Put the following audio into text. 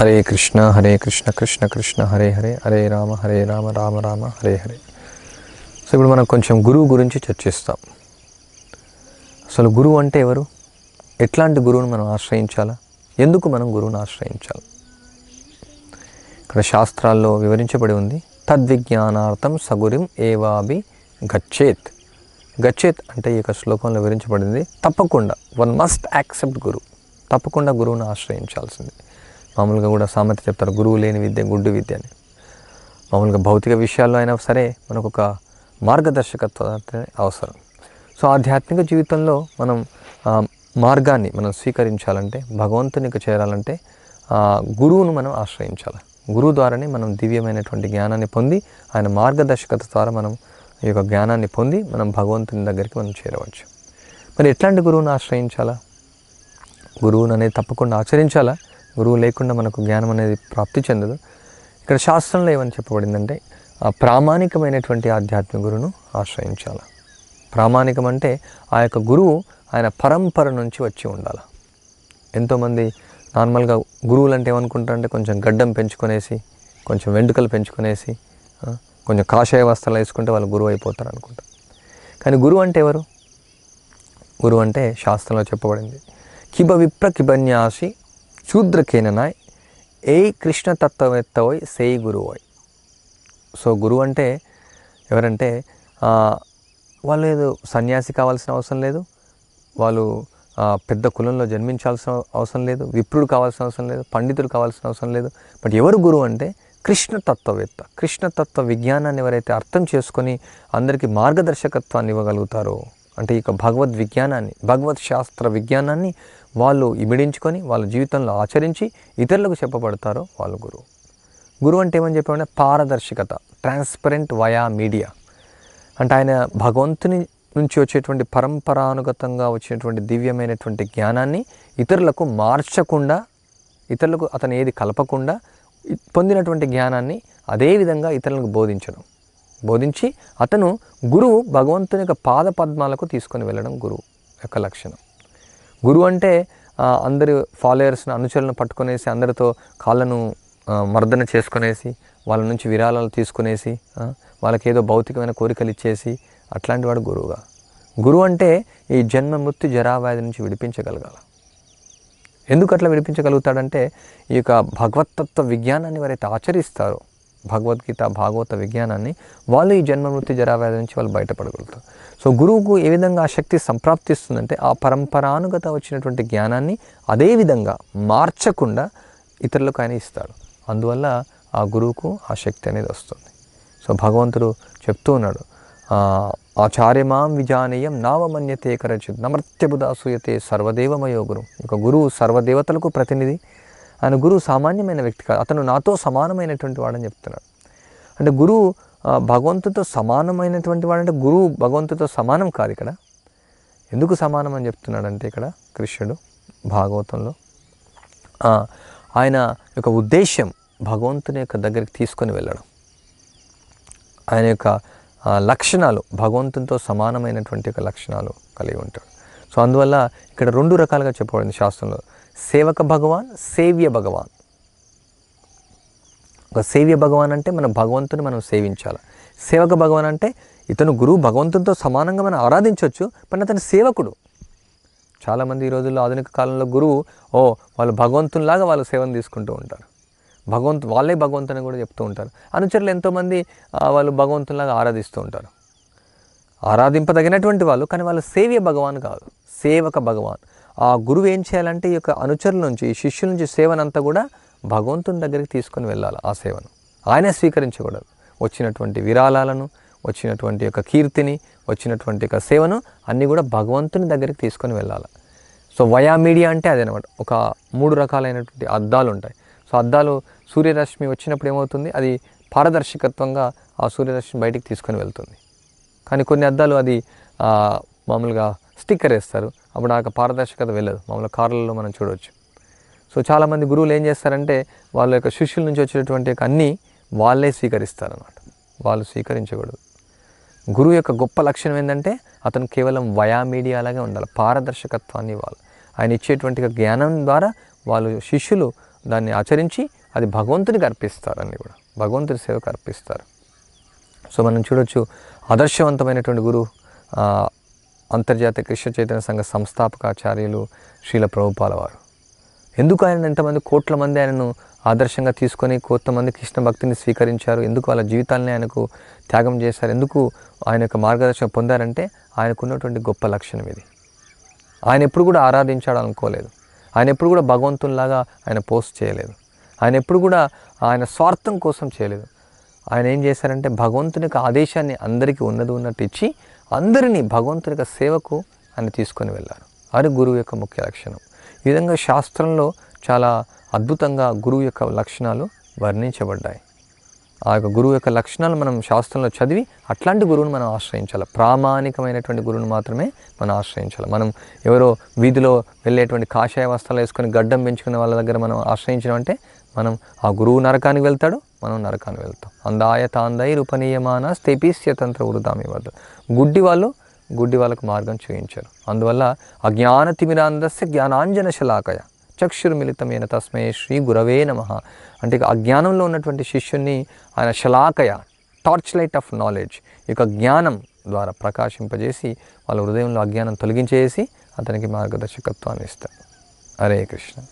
Hare Krishna Hare Krishna Krishna Krishna Hare Hare Hare Rama Hare Rama Rama Rama Hare Hare. So ఇప్పుడు మనం కొంచెం గురువు గురించి చర్చిస్తాం. అసలు గురువు అంటే ఎవరు? ఎట్లాంటి గురువును మనం ఆశ్రయించాలా? ఎందుకు మనం గురువును ఆశ్రయించాలి? ఇక్కడ శాస్త్రాల్లో వివరించబడి ఉంది తద్విజ్ఞానార్థం సగురిం ఏవాభి గచ్చేత్. గచ్చేత్ అంటే ఈ యొక్క శ్లోకంలో వివరించబడింది తప్పకుండా వన్ మస్ట్ యాక్సెప్ట్ గురు తప్పకుండా గురువును ఆశ్రయించాల్సింది. మామూలుగా కూడా సామెత చెప్తారు గురువు లేని విద్య గుడ్డు విద్య అని. మామూలుగా భౌతిక విషయాల్లో అయినా సరే మనకు ఒక మార్గదర్శకత్వం అనేది అవసరం. సో ఆధ్యాత్మిక జీవితంలో మనం మార్గాన్ని మనం స్వీకరించాలంటే భగవంతునికి చేరాలంటే గురువును మనం ఆశ్రయించాలి. గురువు ద్వారానే మనం దివ్యమైనటువంటి జ్ఞానాన్ని పొంది ఆయన మార్గదర్శకత ద్వారా మనం ఈ యొక్క జ్ఞానాన్ని పొంది మనం భగవంతుని దగ్గరికి మనం చేరవచ్చు. మరి ఎట్లాంటి గురువును ఆశ్రయించాలా? గురువును అనేది తప్పకుండా ఆచరించాలా? గురువు లేకుండా మనకు జ్ఞానం అనేది ప్రాప్తి చెందదు. ఇక్కడ శాస్త్రంలో ఏమని చెప్పబడిందంటే ఆ ప్రామాణికమైనటువంటి ఆధ్యాత్మిక గురువును ఆశ్రయించాలి. ప్రామాణికం అంటే ఆ యొక్క గురువు ఆయన పరంపర నుంచి వచ్చి ఉండాలి. ఎంతోమంది నార్మల్గా గురువులు అంటే ఏమనుకుంటారంటే కొంచెం గడ్డం పెంచుకునేసి కొంచెం వెంట్రుకలు పెంచుకునేసి కొంచెం కాషాయ వస్త్రాలు వేసుకుంటే వాళ్ళు గురువు అయిపోతారు అనుకుంటారు కానీ గురువు అంటే ఎవరు? గురువు అంటే శాస్త్రంలో చెప్పబడింది. కిబ విప్ర కిబన్యాసి శూద్రకేననాయ్ ఏ కృష్ణ తత్వవేత్తవోయ్ సేయి గురువోయ్ సో గురువు అంటే ఎవరంటే వాళ్ళు ఏదో సన్యాసి కావాల్సిన అవసరం లేదు. వాళ్ళు పెద్ద కులంలో జన్మించాల్సిన అవసరం లేదు. విప్రుడు కావాల్సిన అవసరం లేదు. పండితుడు కావాల్సిన అవసరం లేదు. బట్ ఎవరు గురువు అంటే కృష్ణతత్వవేత్త. కృష్ణతత్వ విజ్ఞానాన్ని ఎవరైతే అర్థం చేసుకొని అందరికీ మార్గదర్శకత్వాన్ని ఇవ్వగలుగుతారో అంటే ఇక భగవద్ విజ్ఞానాన్ని భగవత్ శాస్త్ర విజ్ఞానాన్ని వాళ్ళు ఇమిడించుకొని వాళ్ళ జీవితంలో ఆచరించి ఇతరులకు చెప్పబడతారో వాళ్ళు గురువు. గురువు అంటే ఏమని చెప్పామంటే పారదర్శకత ట్రాన్స్పరెంట్ వయా మీడియా అంటే ఆయన భగవంతుని నుంచి వచ్చేటువంటి పరంపరానుగతంగా వచ్చినటువంటి దివ్యమైనటువంటి జ్ఞానాన్ని ఇతరులకు మార్చకుండా ఇతరులకు అతను ఏది కలపకుండా పొందినటువంటి జ్ఞానాన్ని అదే విధంగా ఇతరులకు బోధించడం. బోధించి అతను గురువు భగవంతుని యొక్క పాద పద్మాలకు తీసుకొని వెళ్ళడం గురువు యొక్క లక్షణం. గురువు అంటే అందరి ఫాలోయర్స్ని అనుచరులను పట్టుకునేసి అందరితో కాళ్ళను మర్దన చేసుకునేసి వాళ్ళ నుంచి విరాళాలు తీసుకునేసి వాళ్ళకి ఏదో భౌతికమైన కోరికలు ఇచ్చేసి అట్లాంటి వాడు గురువుగా. గురువు అంటే ఈ జన్మ మృత్యు జరావ్యాధి నుంచి విడిపించగలగాల. ఎందుకు అట్లా విడిపించగలుగుతాడంటే ఈ యొక్క భగవతత్వ విజ్ఞానాన్ని వారైతే ఆచరిస్తారో. భగవద్గీత భాగవత విజ్ఞానాన్ని వాళ్ళు ఈ జన్మ మృత్యు జరావ్యాధి నుంచి వాళ్ళు బయటపడగలుగుతారు. సో గురువుకు ఏ విధంగా ఆ శక్తి సంప్రాప్తిస్తుందంటే ఆ పరంపరానుగత వచ్చినటువంటి జ్ఞానాన్ని అదే విధంగా మార్చకుండా ఇతరులకు ఆయన ఇస్తాడు అందువల్ల ఆ గురువుకు ఆ శక్తి అనేది వస్తుంది. సో భగవంతుడు చెప్తూ ఉన్నాడు ఆచార్యమాం విజానీయం నావమన్యతే కరచిత్ నమర్త్యబుదాసూయతే సర్వదేవమయో గురు. ఒక గురువు సర్వదేవతలకు ప్రతినిధి ఆయన గురువు సామాన్యమైన వ్యక్తి కాదు. అతను నాతో సమానమైనటువంటి వాడని చెప్తున్నాడు. అంటే గురువు భగవంతుతో సమానమైనటువంటి వాడంటే గురువు భగవంతుతో సమానం కాదు ఇక్కడ. ఎందుకు సమానం అని చెప్తున్నాడంటే ఇక్కడ కృష్ణుడు భాగవతంలో. ఆయన యొక్క ఉద్దేశం భగవంతుని యొక్క దగ్గరికి తీసుకొని వెళ్ళడం. ఆయన యొక్క లక్షణాలు భగవంతునితో సమానమైనటువంటి యొక్క లక్షణాలు కలిగి ఉంటాడు. సో అందువల్ల ఇక్కడ రెండు రకాలుగా చెప్పబడింది శాస్త్రంలో. సేవక భగవాన్ సేవ్య భగవాన్. ఒక సేవ్య భగవాన్ అంటే మన భగవంతుని మనం సేవించాలి. సేవక భగవాన్ అంటే ఇతను గురువు భగవంతునితో సమానంగా మనం ఆరాధించవచ్చు పని అతను సేవకుడు. చాలామంది ఈ రోజుల్లో ఆధునిక కాలంలో గురువు ఓ వాళ్ళు భగవంతునిలాగా వాళ్ళు సేవను తీసుకుంటూ ఉంటారు. భగవంతు వాళ్ళే భగవంతుని కూడా చెప్తూ ఉంటారు. అనుచరులు ఎంతోమంది వాళ్ళు భగవంతునిలాగా ఆరాధిస్తూ ఉంటారు. ఆరాధింపదగినటువంటి వాళ్ళు కానీ వాళ్ళు సేవ్య భగవాన్ కాదు. సేవక భగవాన్. ఆ గురువు ఏం చేయాలంటే ఈ యొక్క అనుచరుల నుంచి ఈ శిష్యుల నుంచి సేవనంతా కూడా భగవంతుని దగ్గరికి తీసుకొని వెళ్ళాలి ఆ సేవను. ఆయనే స్వీకరించకూడదు. వచ్చినటువంటి విరాళాలను వచ్చినటువంటి యొక్క కీర్తిని వచ్చినటువంటి యొక్క సేవను అన్నీ కూడా భగవంతుని దగ్గరికి తీసుకొని వెళ్ళాలి. సో వయా మీడియా అంటే అదేనమాట. ఒక మూడు రకాలైనటువంటి అద్దాలు ఉంటాయి. సో అద్దాలు సూర్యరశ్మి వచ్చినప్పుడు ఏమవుతుంది? అది పారదర్శకత్వంగా ఆ సూర్యరశ్మి బయటికి తీసుకొని వెళ్తుంది. కానీ కొన్ని అద్దాలు అది మామూలుగా స్టిక్కర్ వేస్తారు. అప్పుడు ఆ పారదర్శకత వెళ్ళదు. మామూలుగా కార్లలో మనం చూడవచ్చు. సో చాలామంది గురువులు ఏం చేస్తారంటే వాళ్ళ యొక్క శిష్యుల నుంచి వచ్చేటువంటి యొక్క అన్నీ వాళ్ళే స్వీకరిస్తారన్నమాట. వాళ్ళు స్వీకరించకూడదు. గురువు యొక్క గొప్ప లక్షణం ఏంటంటే అతను కేవలం వయా మీడియా లాగే ఉండాలి. పారదర్శకత్వాన్ని ఇవ్వాలి. ఆయన ఇచ్చేటువంటి జ్ఞానం ద్వారా వాళ్ళు శిష్యులు దాన్ని ఆచరించి అది భగవంతునికి అర్పిస్తారని కూడా. భగవంతుని సేవకు అర్పిస్తారు. సో మనం చూడొచ్చు ఆదర్శవంతమైనటువంటి గురువు అంతర్జాతీయ కృష్ణ చైతన్య సంఘ సంస్థాపకాచార్యులు శ్రీల ప్రభుపాల వారు. ఎందుకు ఆయన ఎంతమంది కోట్ల మంది ఆయనను ఆదర్శంగా తీసుకొని కొంతమంది కృష్ణ భక్తిని స్వీకరించారు? ఎందుకు వాళ్ళ జీవితాలని ఆయనకు త్యాగం చేశారు? ఎందుకు ఆయన యొక్క మార్గదర్శనం పొందారంటే ఆయనకు ఉన్నటువంటి గొప్ప లక్షణం ఇది. ఆయన ఎప్పుడు కూడా ఆరాధించాడు అనుకోలేదు ఆయన ఎప్పుడు కూడా భగవంతునిలాగా ఆయన పోస్ట్ చేయలేదు. ఆయన ఎప్పుడు కూడా ఆయన స్వార్థం కోసం చేయలేదు. ఆయన ఏం చేశారంటే భగవంతుని యొక్క ఆదేశాన్ని అందరికీ ఉన్నది ఉన్నట్టు ఇచ్చి అందరినీ భగవంతుని యొక్క సేవకు ఆయన తీసుకొని వెళ్ళారు. అది గురువు యొక్క ముఖ్య లక్షణం. ఈ విధంగా శాస్త్రంలో చాలా అద్భుతంగా గురువు యొక్క లక్షణాలు వర్ణించబడ్డాయి. ఆ యొక్క గురువు యొక్క లక్షణాలు మనం శాస్త్రంలో చదివి అట్లాంటి గురువుని మనం ఆశ్రయించాలి. ప్రామాణికమైనటువంటి గురువుని మాత్రమే మనం ఆశ్రయించాలి. మనం ఎవరో వీధిలో వెళ్ళేటువంటి కాషాయ వస్త్రాలు వేసుకొని గడ్డం పెంచుకునే వాళ్ళ దగ్గర మనం ఆశ్రయించడం అంటే మనం ఆ గురువు నరకానికి వెళ్తాడు మనం నరకానికి వెళ్తాం. అందాయ తాందై రూపనీయమాన స్థిపిస్యతంత్ర వృధామి వద్ద గుడ్డి వాళ్ళు గుడ్డి వాళ్ళకు మార్గం చూపించారు. అందువల్ల అజ్ఞాన తిమిరాంధస్య జ్ఞానాంజన శలాకయ చక్షుర్మిళితమైన తస్మై శ్రీ గురవే నమ. అంటే అజ్ఞానంలో ఉన్నటువంటి శిష్యుణ్ణి ఆయన శలాకయ టార్చ్ లైట్ ఆఫ్ నాలెడ్జ్ ఈ యొక్క జ్ఞానం ద్వారా ప్రకాశింపజేసి వాళ్ళ హృదయంలో అజ్ఞానం తొలగించేసి అతనికి మార్గదర్శకత్వాన్ని ఇస్తారు. హరే కృష్ణ.